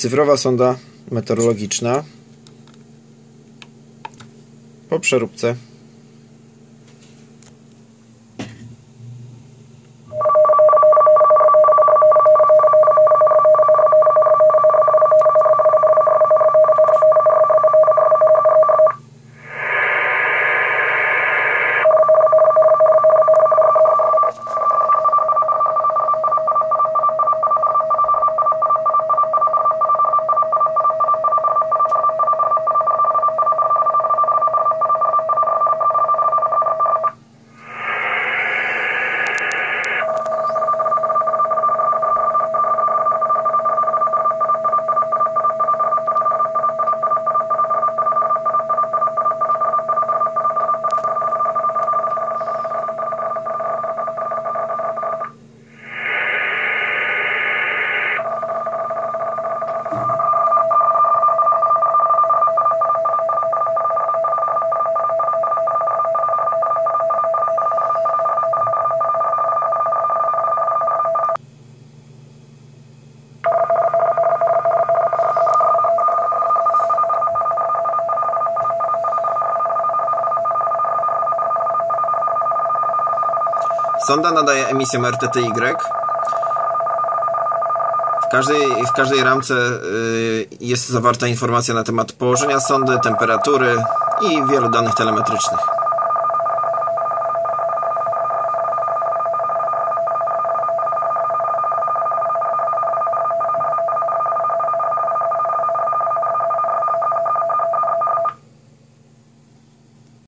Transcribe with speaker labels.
Speaker 1: Cyfrowa sonda meteorologiczna po przeróbce. Sonda nadaje emisję RTTY. W każdej, w każdej ramce y, jest zawarta informacja na temat położenia sondy, temperatury i wielu danych telemetrycznych.